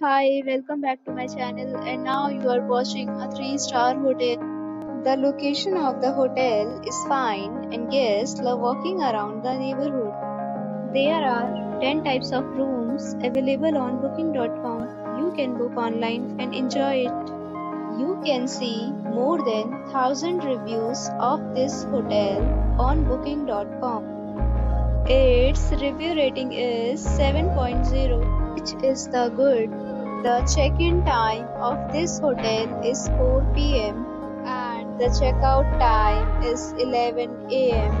Hi, welcome back to my channel and now you are watching a 3-star hotel. The location of the hotel is fine and guests love walking around the neighborhood. There are 10 types of rooms available on booking.com. You can book online and enjoy it. You can see more than 1000 reviews of this hotel on booking.com. Its review rating is 7.0 which is the good. The check-in time of this hotel is 4 pm and the checkout time is 11 am.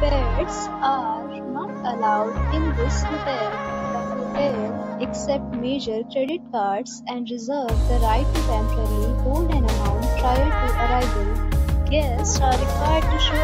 Pets are not allowed in this hotel. The hotel accepts major credit cards and reserves the right to temporarily hold an amount prior to arrival. Guests are required to show